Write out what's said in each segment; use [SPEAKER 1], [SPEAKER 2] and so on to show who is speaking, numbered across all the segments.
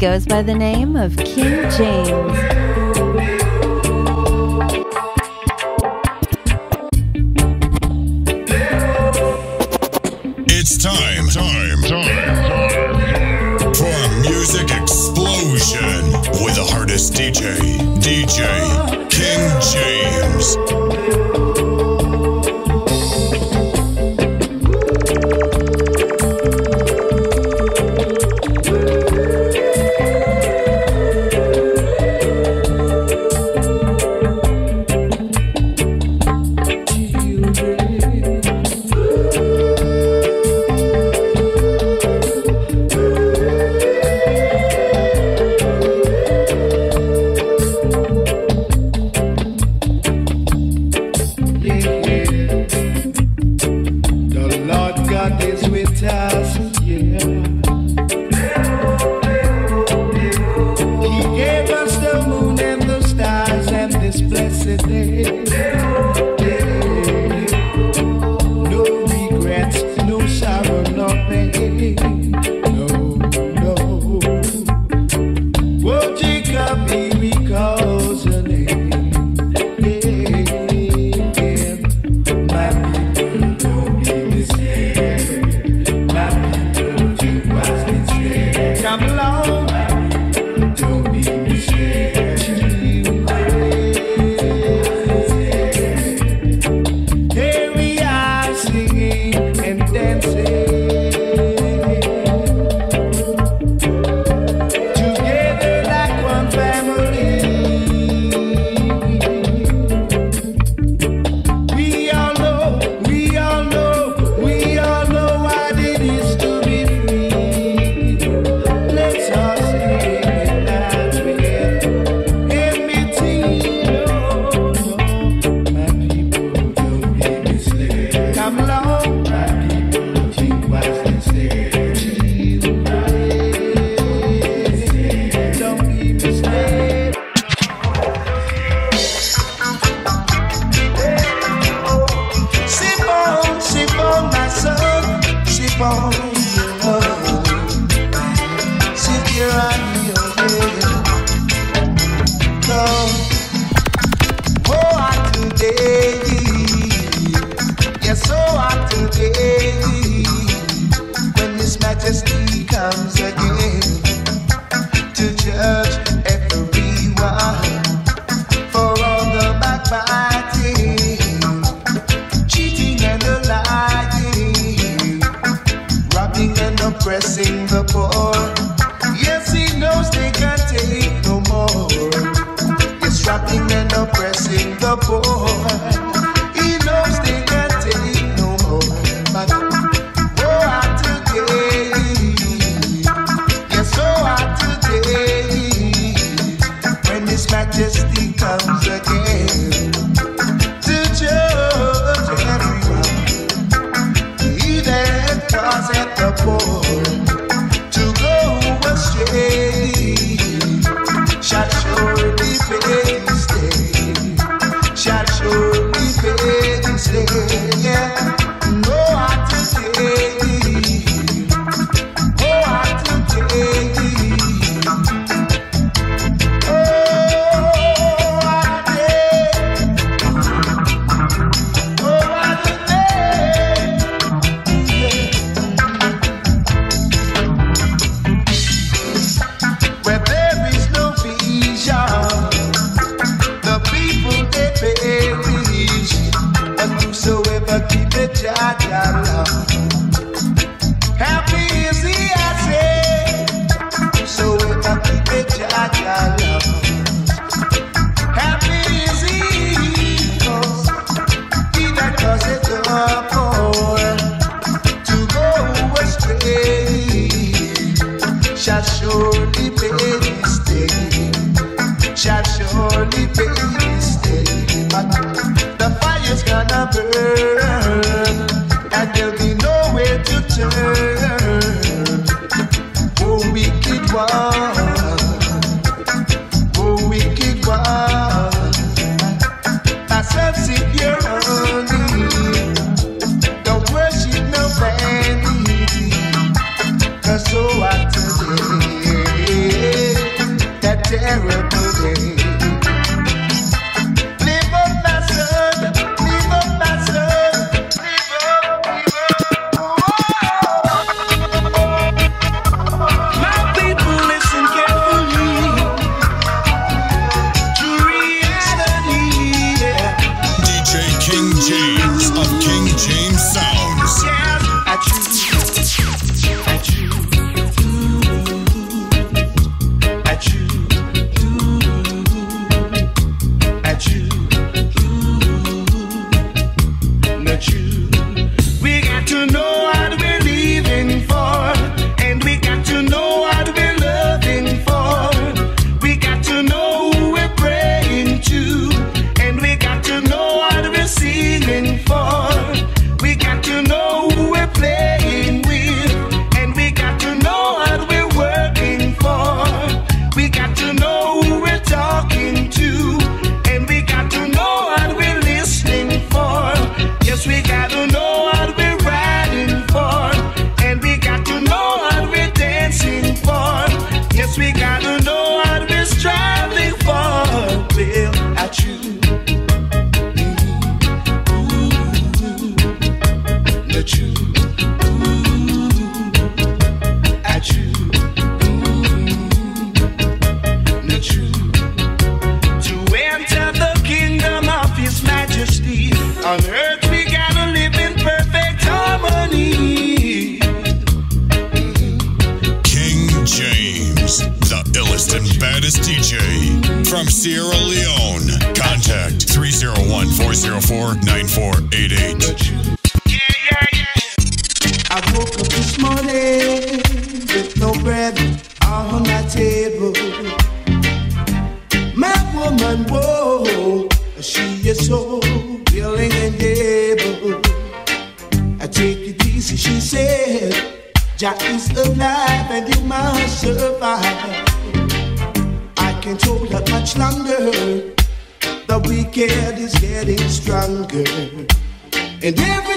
[SPEAKER 1] goes by the name of King James.
[SPEAKER 2] It's time, time, time, time for a music explosion with the hardest DJ, DJ King James.
[SPEAKER 3] girl. And
[SPEAKER 2] every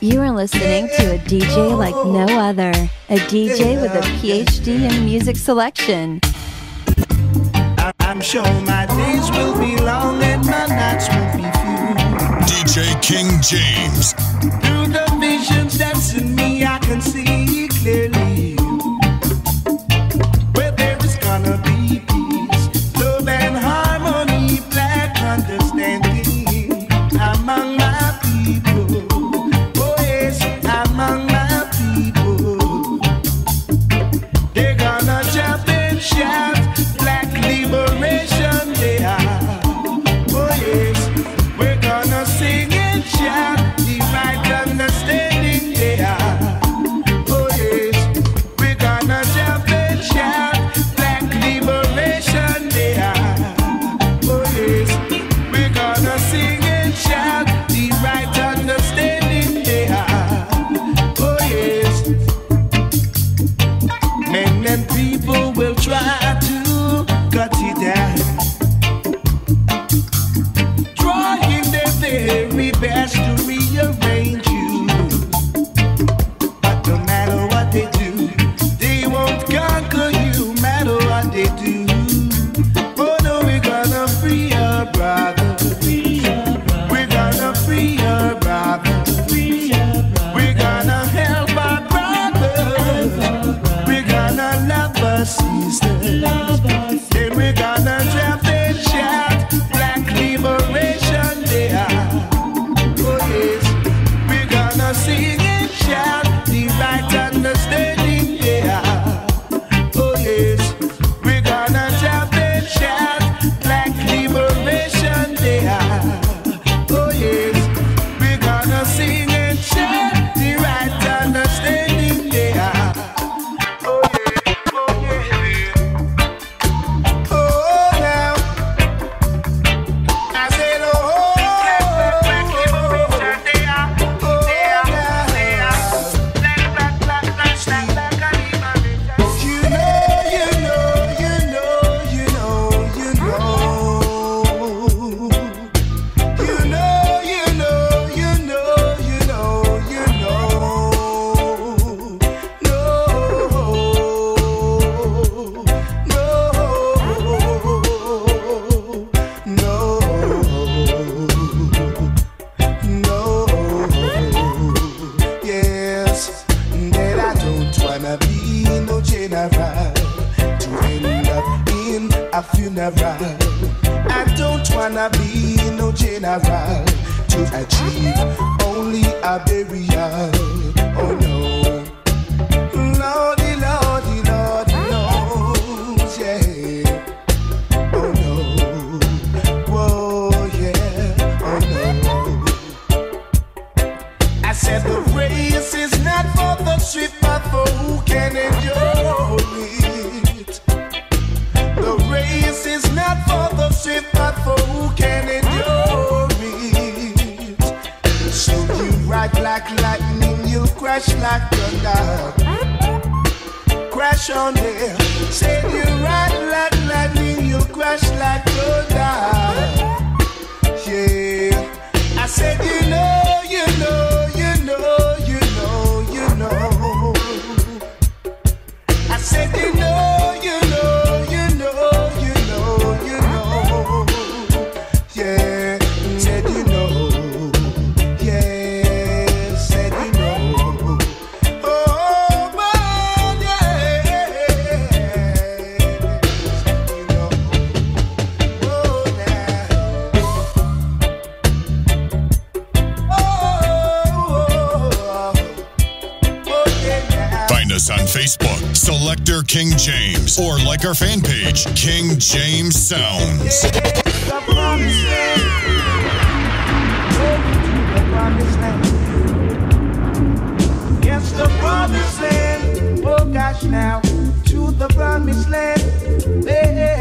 [SPEAKER 1] You are listening to a DJ like no other, a DJ with a PhD in music selection.
[SPEAKER 2] I'm sure my days will be long and my nights will be few.
[SPEAKER 4] DJ King James.
[SPEAKER 2] Through the visions that's in me, I can see. us on Facebook, Selector King James, or like
[SPEAKER 4] our fan page, King James Sounds.
[SPEAKER 2] Yes, the promised land. Oh gosh, now to the promised land. Hey, hey.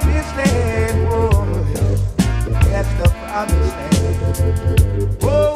[SPEAKER 2] promised land. Whoa, that's the promised land.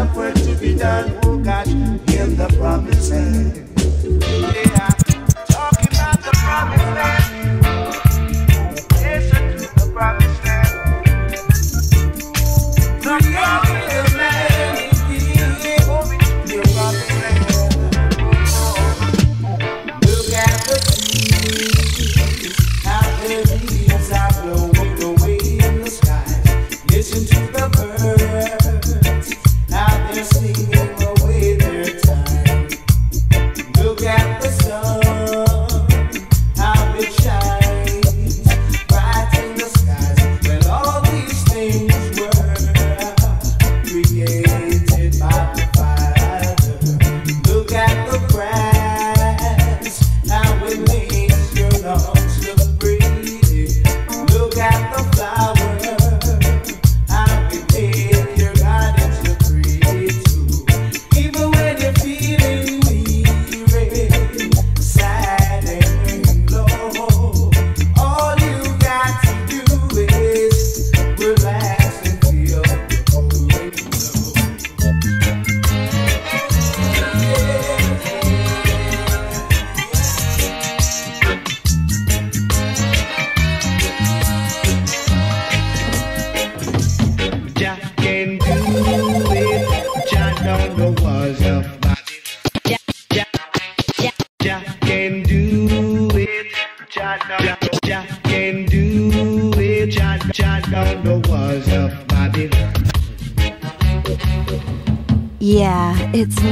[SPEAKER 2] some work to
[SPEAKER 1] be done.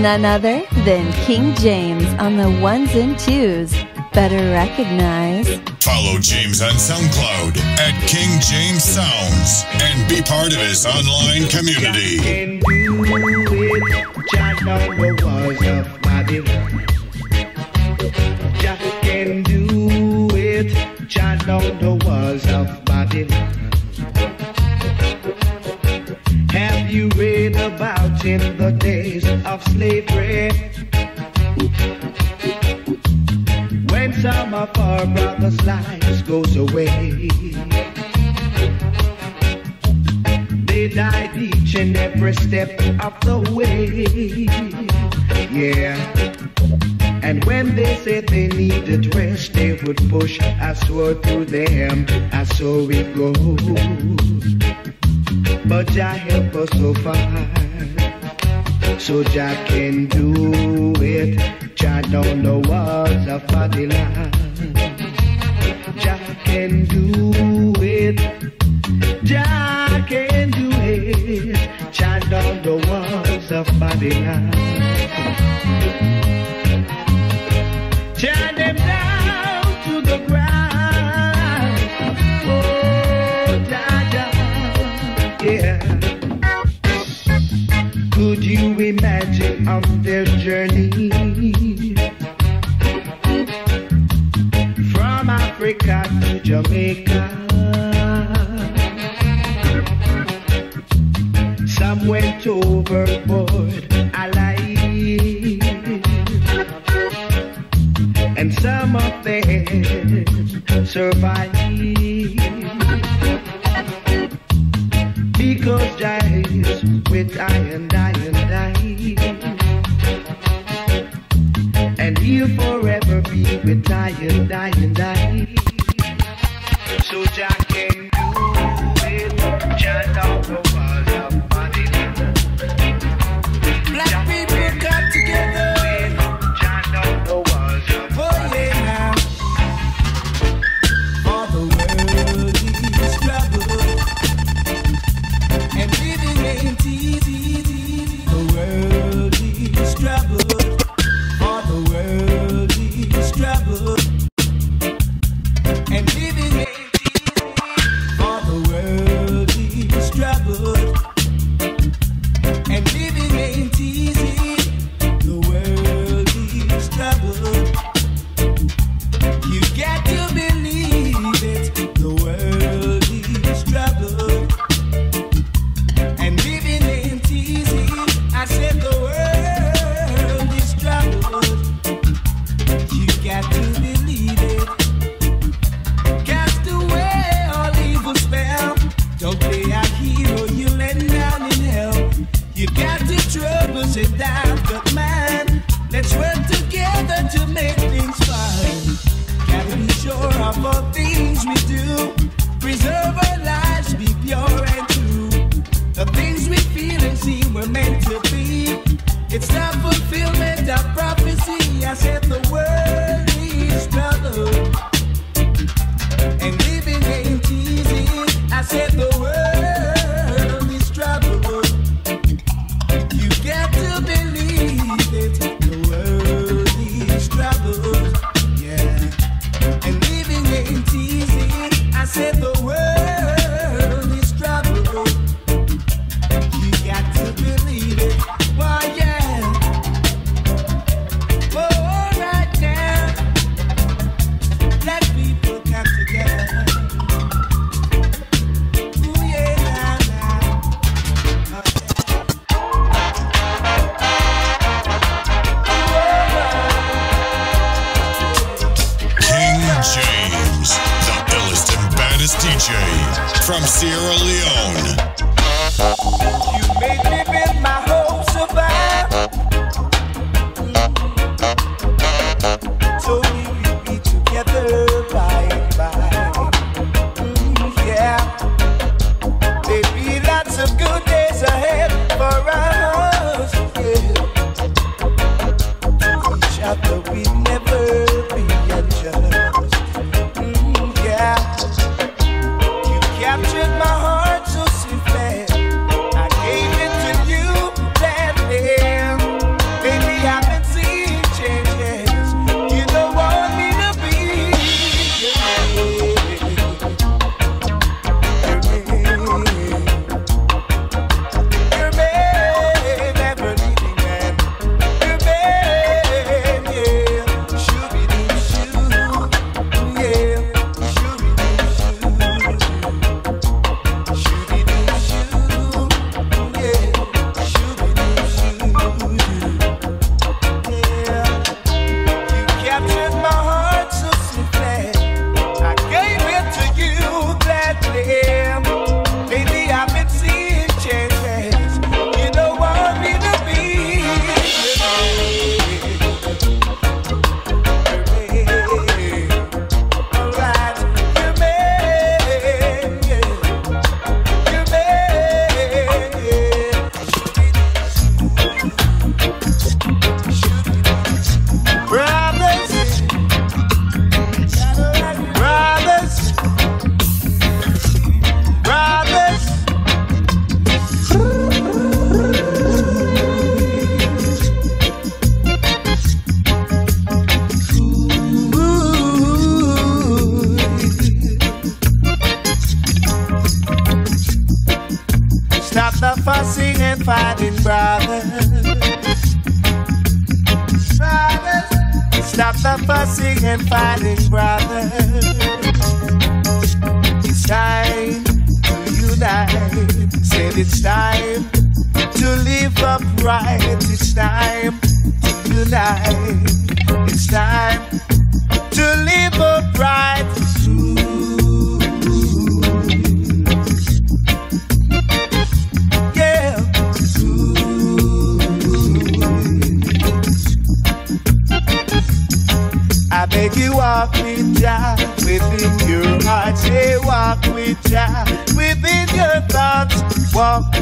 [SPEAKER 1] none other than King James on the ones and twos. Better recognize.
[SPEAKER 4] Follow James on SoundCloud at King James Sounds and be part of his online community.
[SPEAKER 2] Can do it. Jack the walls of Babylon. Can do it. Jack the walls of Babylon. Have you read about in the day? slavery. When some of our brothers' lives goes away, they died each and every step of Okay.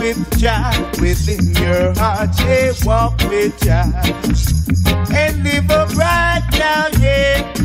[SPEAKER 2] with Jah within your heart. Yeah, walk with Jah and live a bright now. Yeah.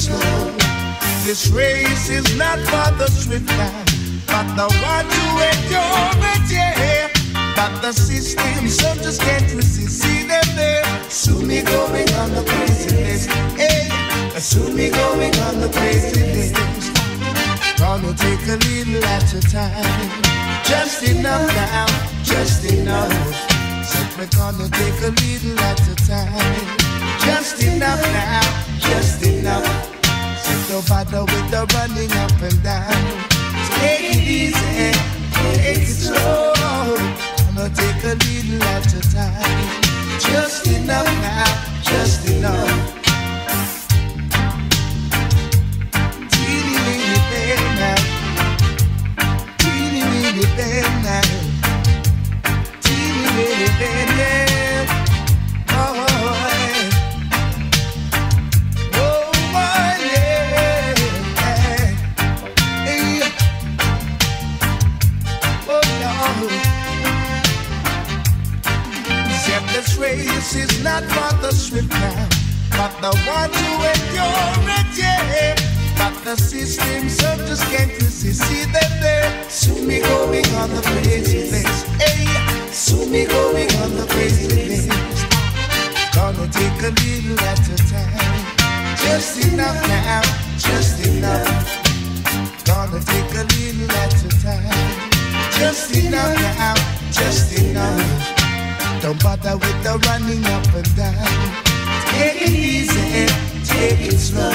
[SPEAKER 2] slow. This race is not for the swift man, but the one who endure it, yeah. But the system, some just can't resist. See them there. Soon me going on the crazy list, hey. Soon me going on the crazy list. Gonna take a little at a time. Just enough now, just enough. Said we're gonna take a little at a time. Just enough now, just enough. Don't bother with the running up and down. Take it easy, take it slow. Gonna take a little at a time. Just enough now, just enough. Teeny weeny bang now. Teeny weeny bang now. This race is not for the swift now, but the one who endure it, yeah. But the system just can't resist. See them there, soon be going on the crazy place. Hey, soon be going on the crazy place. Gonna take a little at a time, just enough now, just enough. Gonna take a little at a time, just enough now, just enough. Don't bother with the running up and down. Take it easy, take it slow.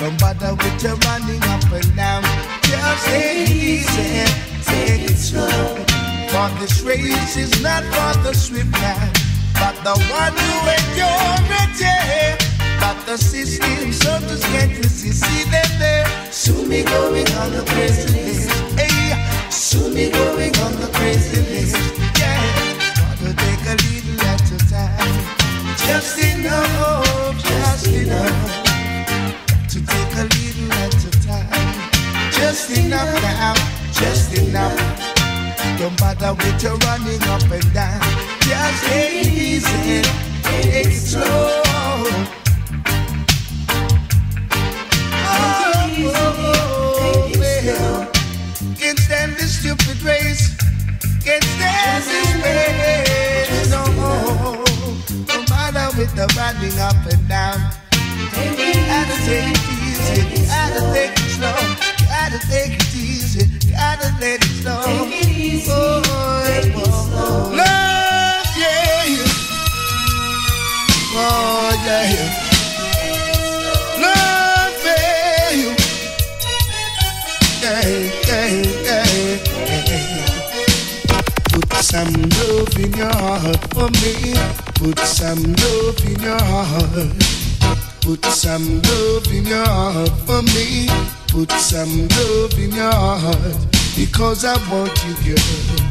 [SPEAKER 2] Don't bother with the running up and down. Just take it easy, take it slow. For this race is not for the swift man, but the one who endure it, yeah. But the system so just can't resist. See them there, soon be going on the crazy list. Hey, soon be going on the crazy list. Bother with your running up and down. Just take it easy, take it slow. Oh, well, can't stand this stupid race. Can't stand this. No, no matter with the running up and down. Take it easy, your heart for me. Put some love in your heart. Put some love in your heart for me. Put some love in your heart. Because I want you, girl.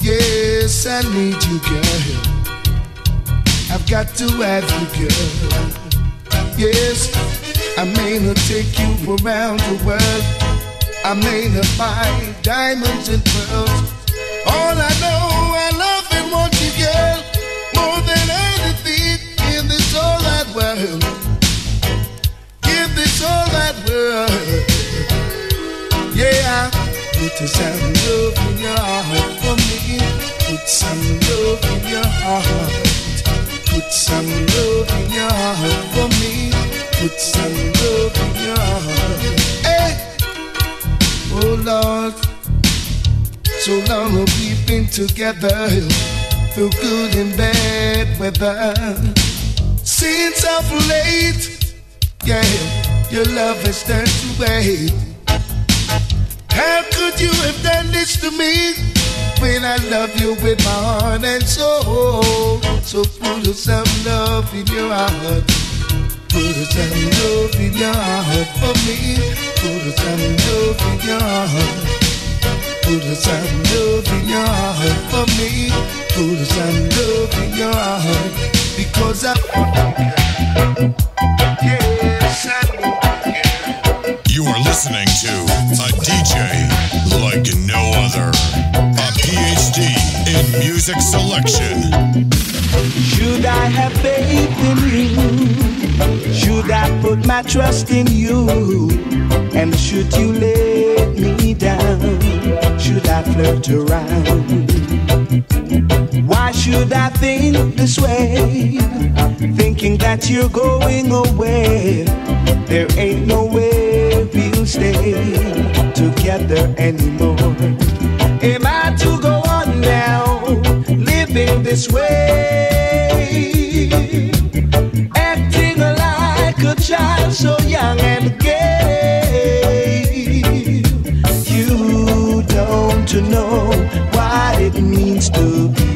[SPEAKER 2] Yes, I need you, girl. I've got to have you, girl. Yes, I may not take you around the world. I may not buy diamonds and pearls. All I know, want you, girl, more than anything in this whole wide world. In this whole wide world. Yeah, put some love in your heart for me. Put some love in your heart. Put some love in your heart for me. Put some love in your heart. Hey, oh Lord, so long we've been together through good and bad weather. Since of late, yeah, your love has turned to hate. How could you have done this to me when I love you with my heart and soul? So put some love in your heart. Put some love in your heart for me. Put some love in your heart. Put some love in your heart for me. Put some love in your heart. Because I Yes, I need you, girl.
[SPEAKER 4] You are listening to a DJ like no other. A PhD in music selection.
[SPEAKER 2] Should I have faith in you? Should I put my trust in you? And should you let me down? Should I flirt around? Why should I think this way? Thinking that you're going away. There ain't no way we'll stay together anymore. Am I to go on now, living this way? Acting like a child so young and gay. You don't know what it means to be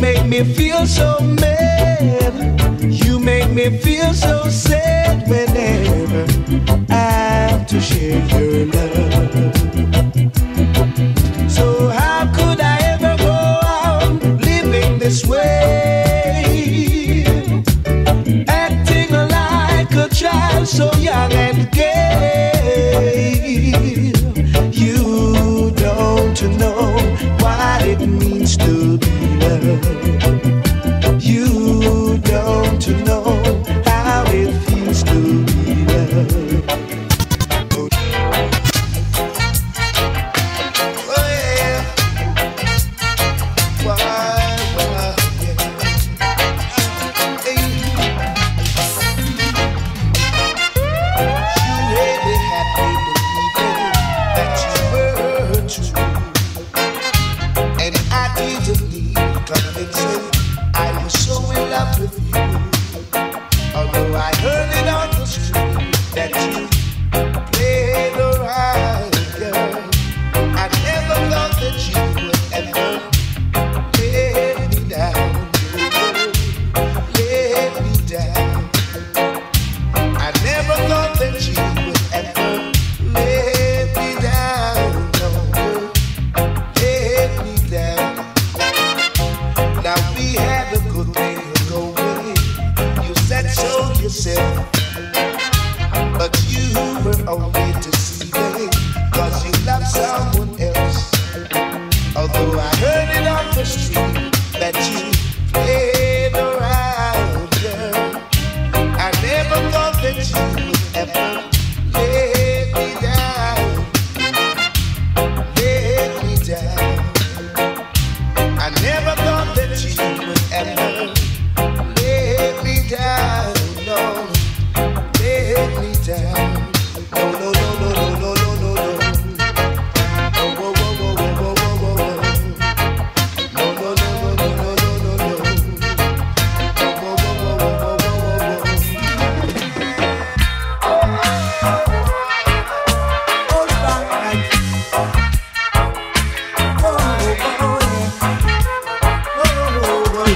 [SPEAKER 2] make me feel so mad. You make me feel so sad whenever I have to share your love. So how could I ever go on living this way? Acting like a child so young and gay. world.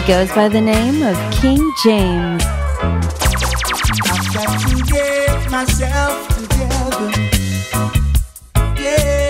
[SPEAKER 1] He goes by the name of King James.
[SPEAKER 2] I've got to get myself together. Yeah.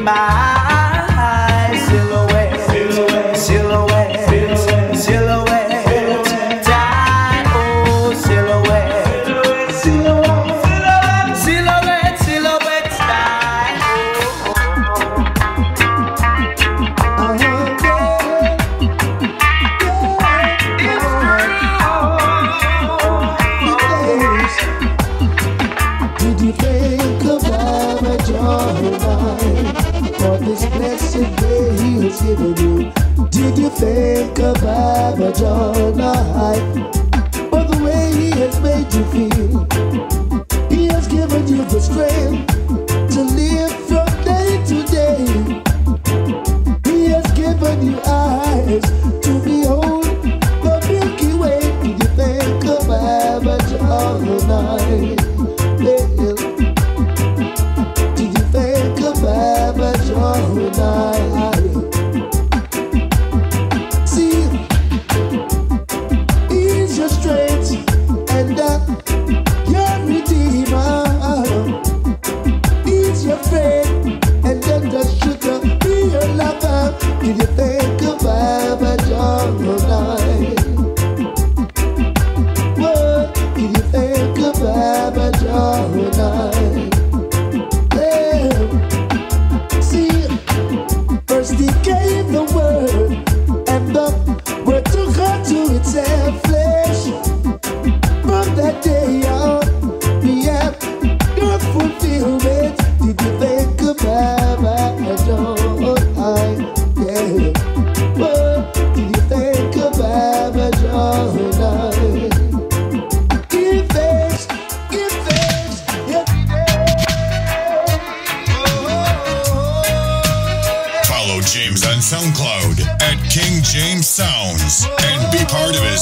[SPEAKER 2] My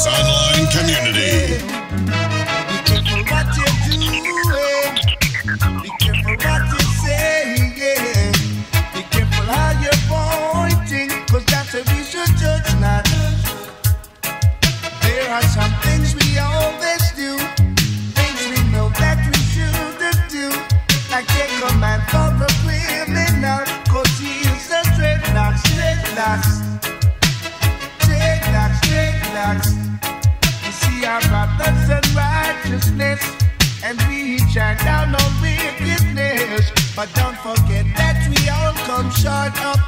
[SPEAKER 4] online community.
[SPEAKER 2] Short of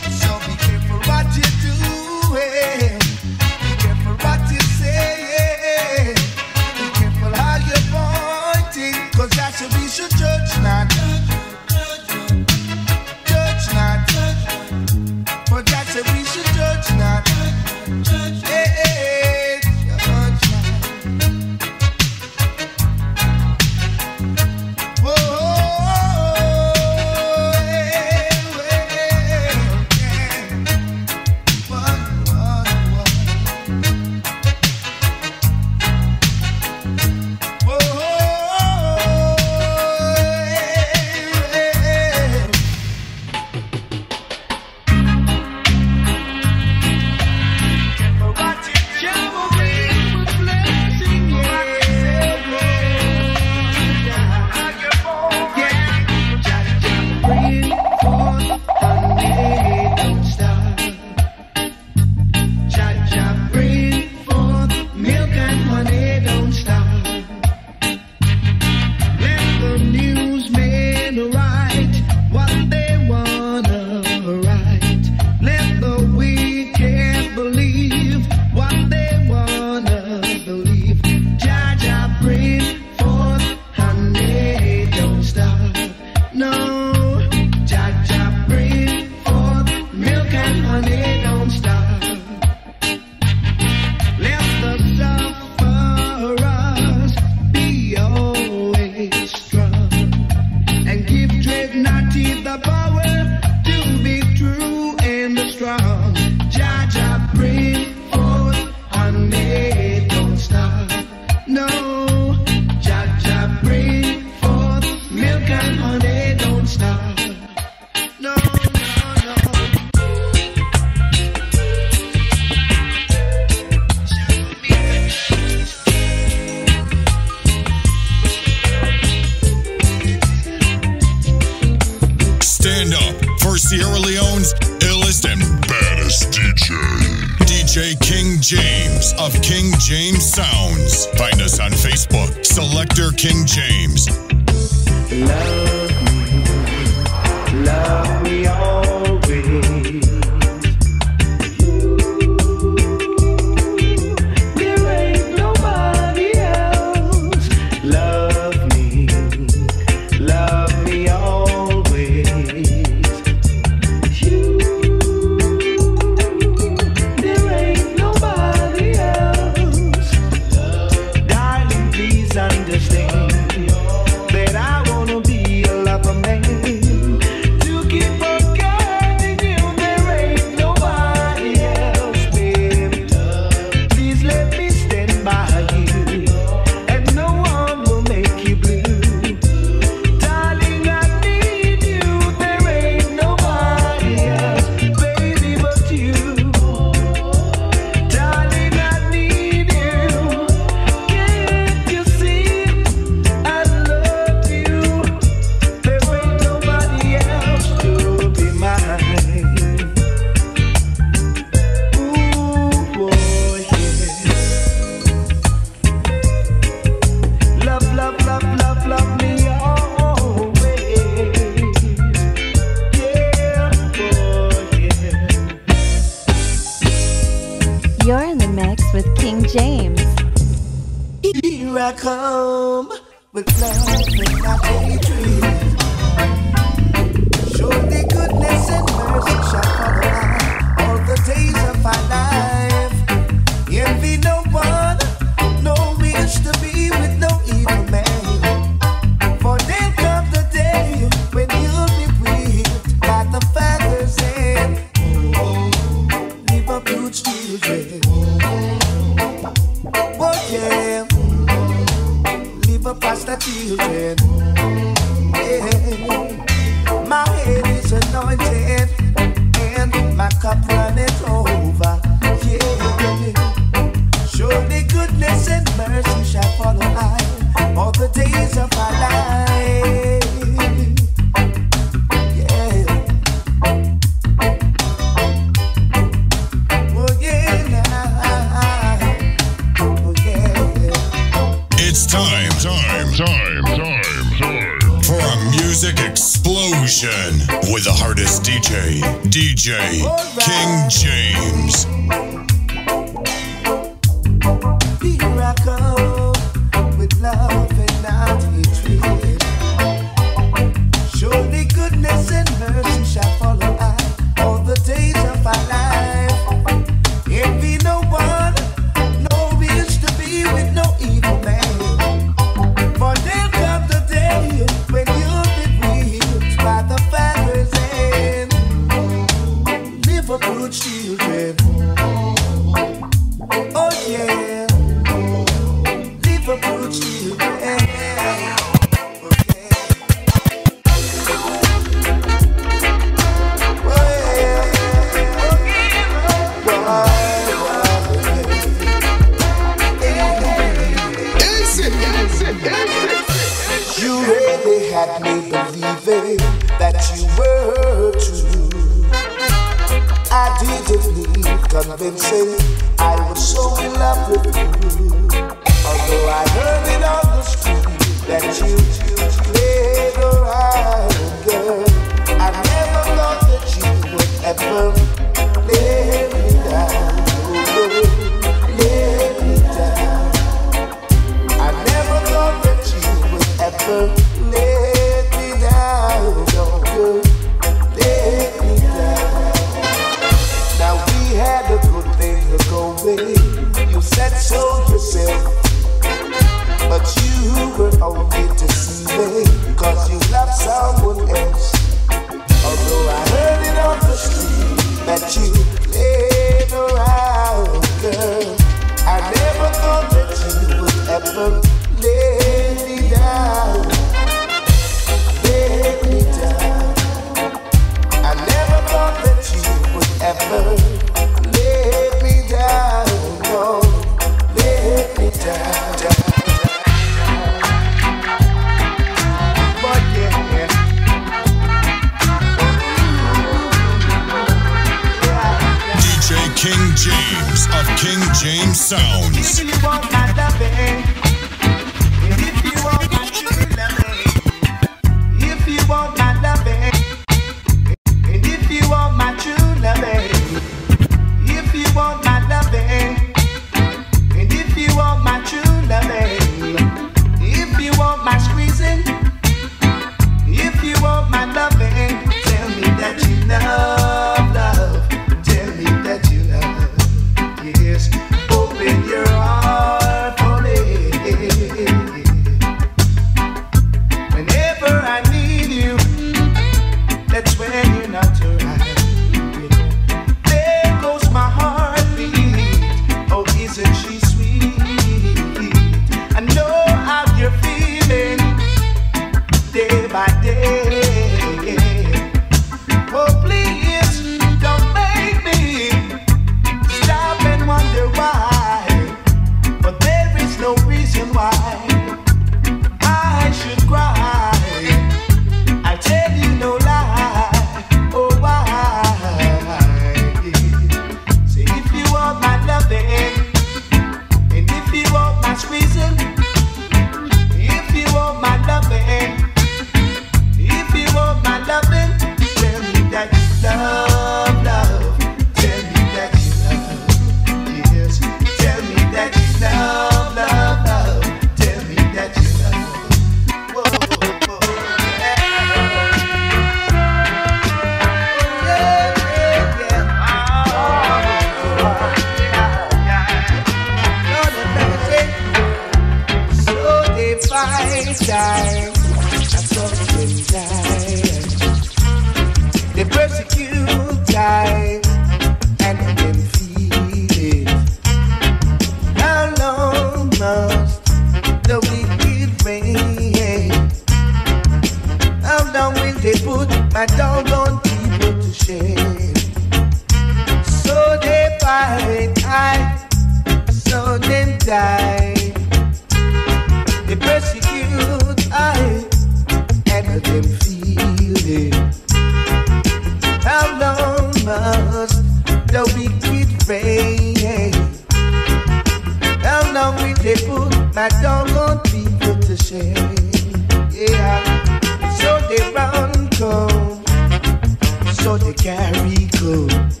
[SPEAKER 2] so they carry clothes.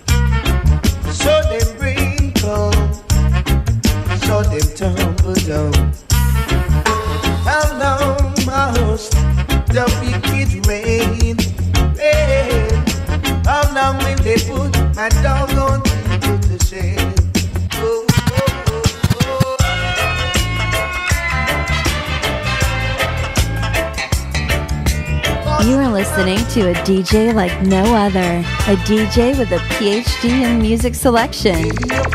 [SPEAKER 2] So they wrinkle, so they tumble down. How long must the wicked reign, reign. How long will they put my dog on
[SPEAKER 1] You are listening to a DJ like no other, a DJ with a PhD in music selection.
[SPEAKER 2] Many a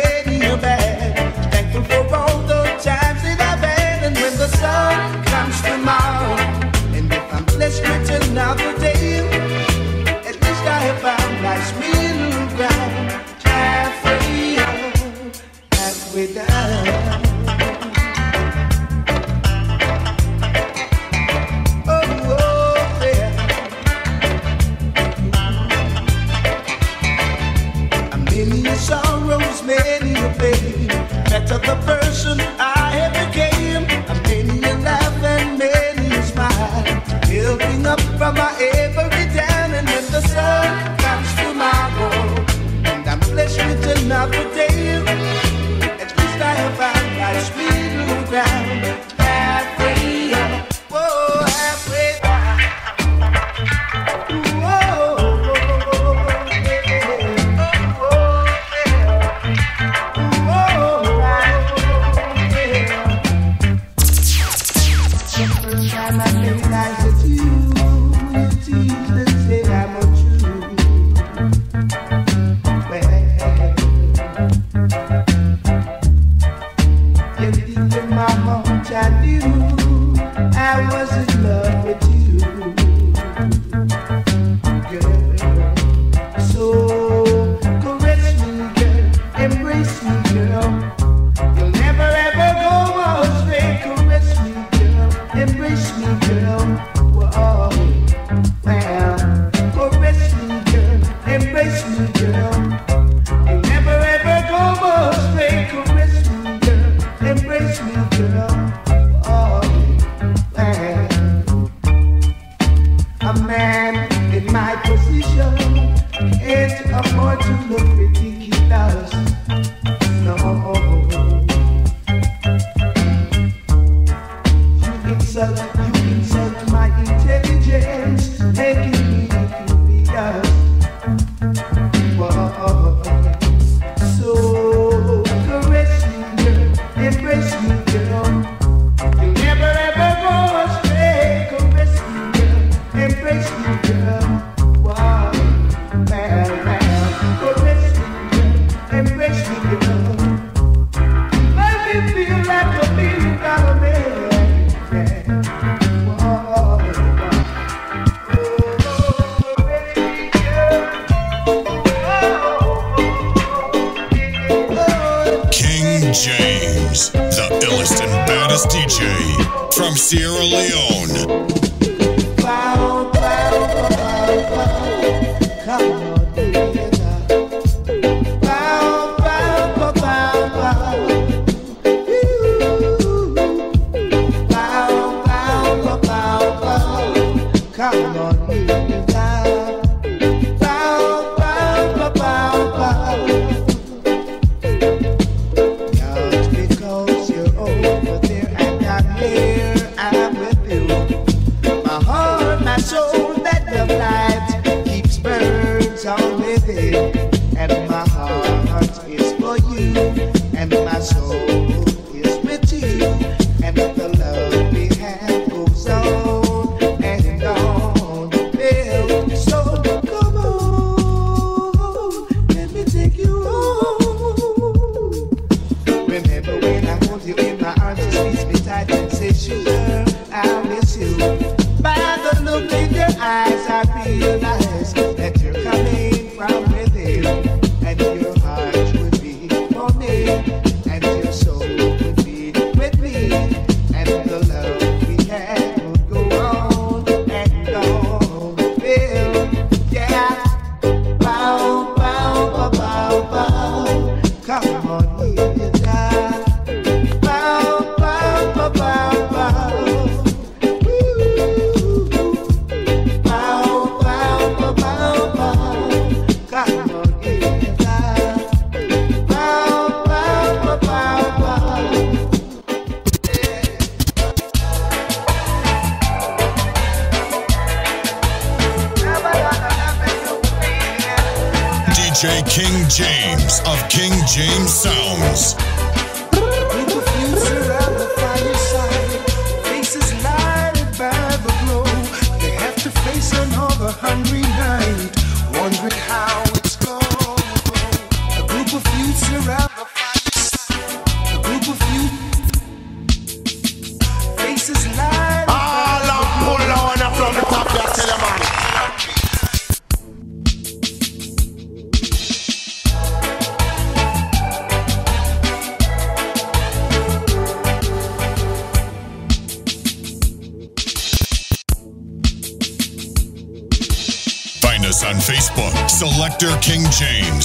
[SPEAKER 2] many a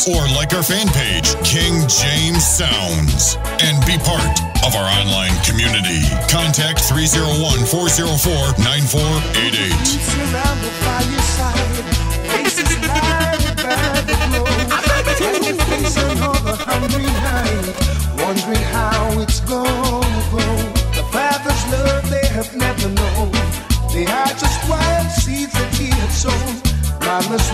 [SPEAKER 4] Or like our fan page, King James Sounds, and be part of our online community. Contact 301 404 9488.
[SPEAKER 2] wondering how it's gonna go. The father's love they have never known. They are just wild seeds that he had sown. Mama's